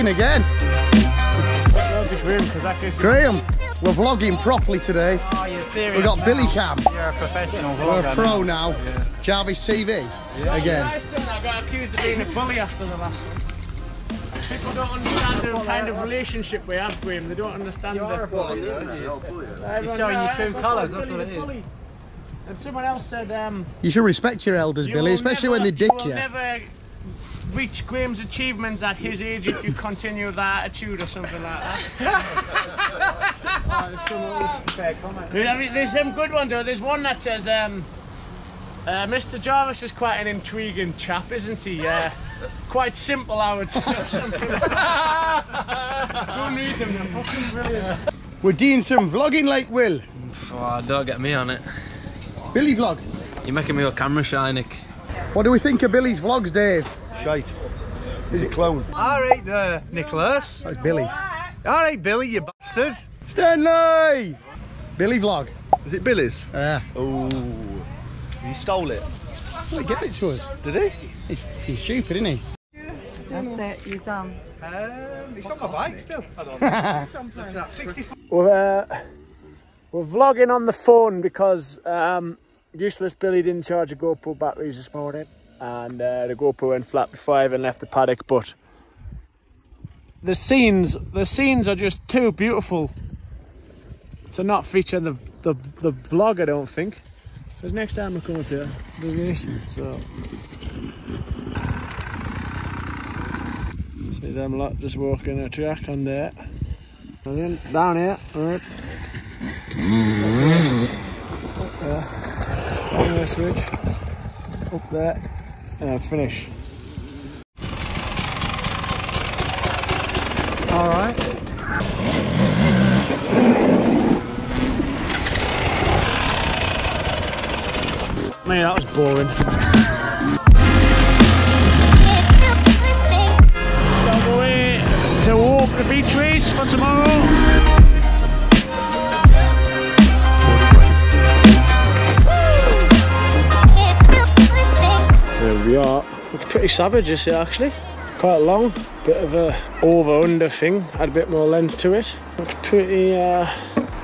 We're vlogging again. Graham, we're vlogging properly today. Oh, you're? We've got Billy Cam. You're a professional We're a pro now. Jarvis TV. Again. I got accused of being a bully after the last one. People don't understand the kind of relationship we have, Graham. They don't understand the... You're Everyone- showing your true colours, that's what it the is. bully? And someone else said, um, You should respect your elders, you Billy, especially never- when they dick you. you. Will never reach Graham's achievements at his age if you continue that attitude or something like that. There's, I mean, there's some good ones though. There's one that says, um, uh, Mr. Jarvis is quite an intriguing chap, isn't he? Uh, quite simple, I would say. or something. Don't read them, they're fucking brilliant. We're doing some vlogging like Will. Oh, don't get me on it. Billy vlog. You're making me look camera shy, Nick. What do we think of Billy's vlogs, Dave? Shite. Is it clone? Alright, uh, Nicholas. That's Billy. Alright, Billy, you bastard. Stanley! Billy vlog. Is it Billy's? Yeah. Oh. He stole it. Well, he gave it to us. Did he? He's, he's stupid, isn't he? That's it, you're done. Um, it's on my bike still. Hold on. 65. We're, uh, we're vlogging on the phone because um, useless. Billy didn't charge the GoPro batteries this morning and uh, the GoPro went flat I even left the paddock but the scenes the scenes are just too beautiful to not feature the, the, the vlog I don't think. Because next time we come up here be nation so. See them lot just walking a track on there. And then down here, right. Up switch. Up there. And finish. Alright. Man, that was boring. To walk the beach race for tomorrow. We are. Looks pretty savage this here actually. Quite long, bit of a over under thing. Had a bit more length to it. Looks pretty uh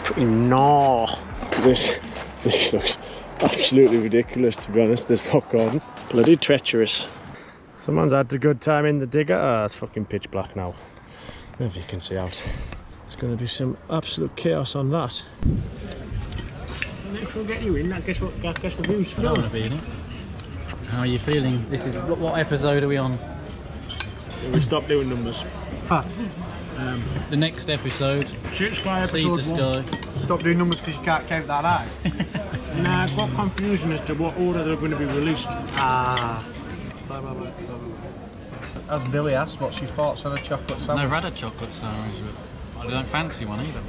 pretty gnaw. This this looks absolutely ridiculous to be honest, this rock garden. Bloody treacherous. Someone's had a good time in the digger. Ah, it's fucking pitch black now. If you can see out. There's gonna be some absolute chaos on that. Next we'll get you in, I guess what I guess the view's I don't want to be in it. How are you feeling? This is what, what episode are we on? We stop doing numbers. The next episode, Shoot Sky Sea to one. Sky. Stop doing numbers because you can't count that high. Nah, I've got confusion as to what order they're going to be released. Ah. As Billy asked, what's your thoughts on a chocolate sandwich? Never had a chocolate sandwich, but I don't fancy one either.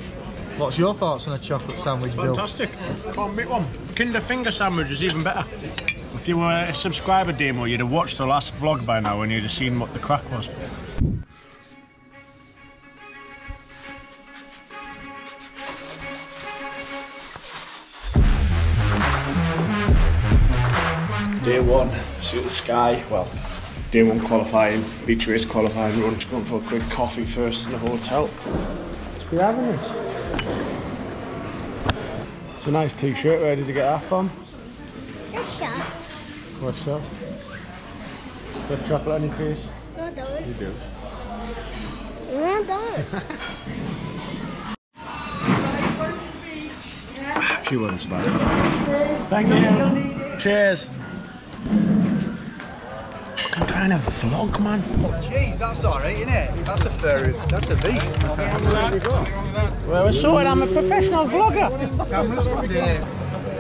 What's your thoughts on a chocolate sandwich, Bill? Fantastic. Can't beat one. Kinder finger sandwich is even better. If you were a subscriber demo, you'd have watched the last vlog by now and you'd have seen what the crack was. Day one, Sea to Sky. Well, day one qualifying, beach race qualifying run. Just going for a quick coffee first in the hotel. Let's be having it. It's a nice t-shirt. Where did you get that from? What's that? Got chocolate on your face? No, don't. You do. No, don't. She wasn't bad. Thank you. Cheers. Fucking trying to vlog, man. Oh, jeez, that's alright, isn't it? That's a furry, that's a beast. Well, we're sorted. I'm a professional vlogger. Cameras.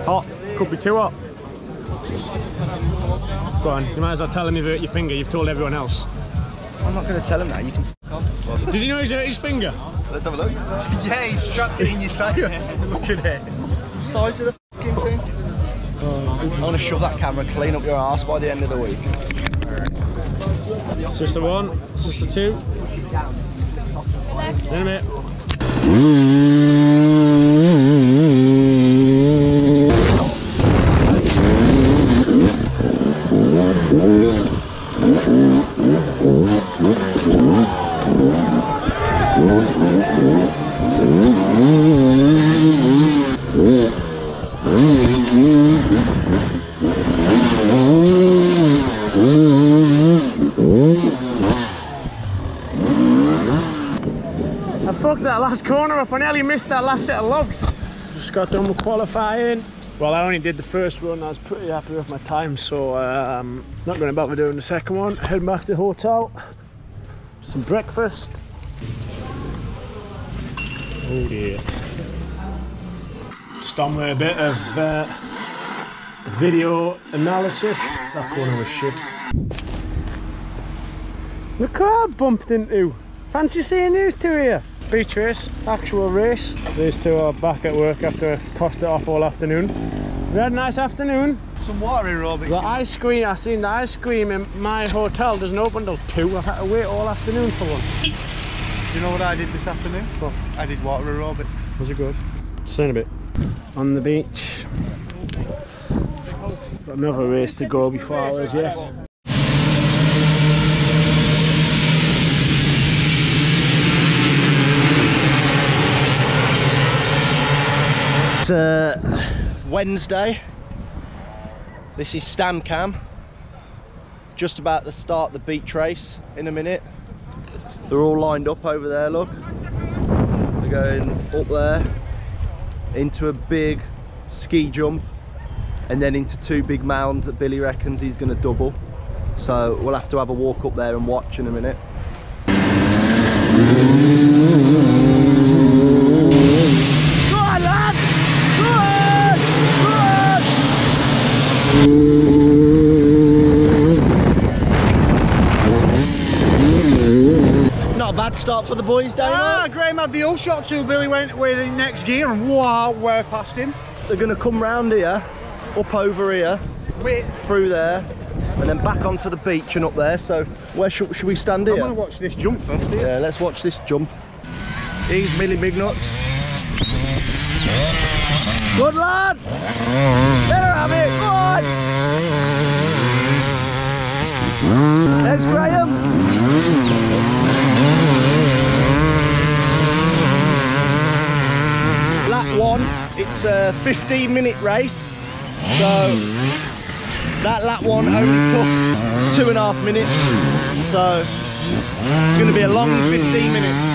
Hot. Could be too hot. Go on. You might as well tell him you've hurt your finger. You've told everyone else. I'm not going to tell him that, you can f off. Did you know he's hurt his finger? Let's have a look. Yeah, he's trapped it in your tail. look at it. Size of the fucking thing. I want to shove that camera clean up your ass by the end of the week. Sister one, sister two. In a minute. That last corner up. I nearly missed that last set of logs. Just got done with qualifying. Well, I only did the first run. I was pretty happy with my time, so um, not going to bother doing the second one. Heading back to the hotel. Some breakfast. Oh dear. Just a bit of uh, video analysis. That corner was shit. The car bumped into. Fancy seeing these two here. Beach race, actual race. These two are back at work after I tossed it off all afternoon. We had a nice afternoon. Some water aerobics. The ice cream, I seen the ice cream in my hotel doesn't open till 2. I've had to wait all afternoon for one. Do you know what I did this afternoon? What? I did water aerobics. Was it good? See you in a bit. On the beach. Got another race to go before hours yet. It's uh, Wednesday. This is stand cam. Just about to start the beach race in a minute. They're all lined up over there, look. They're going up there into a big ski jump and then into two big mounds that Billy reckons he's going to double. So we'll have to have a walk up there and watch in a minute. Go on, lad! Go on! Go on! Not bad start for the boys, Dave. Ah, Graham had the all shot too. Billy went with the next gear and wow, we're past him. They're going to come round here, up over here, through there, and then back onto the beach and up there. So where should, should we stand I'm here? gonna watch this jump first here. Yeah, let's watch this jump. He's Millie Big Nuts. Good lad! Let her have it, go on! There's Graham. Lap one, it's a 15 minute race. So that lap one only took two and a half minutes. So it's going to be a long 15 minutes.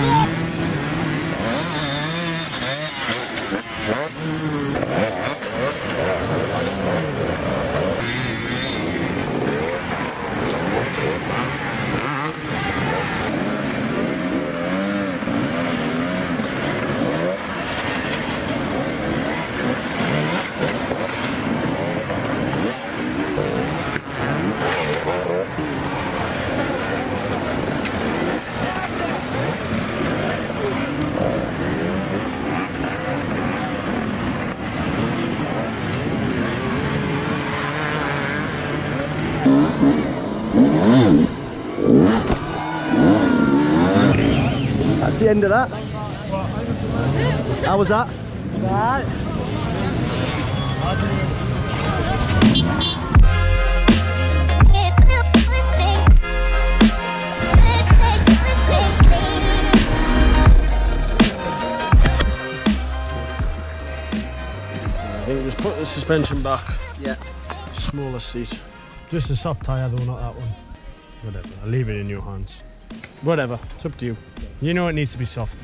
The end of that. How was that? I think just put the suspension back. Yeah. Smaller seat. Just a soft tyre though, not that one. Whatever. I'll leave it in your hands. Whatever. It's up to you. You know it needs to be soft.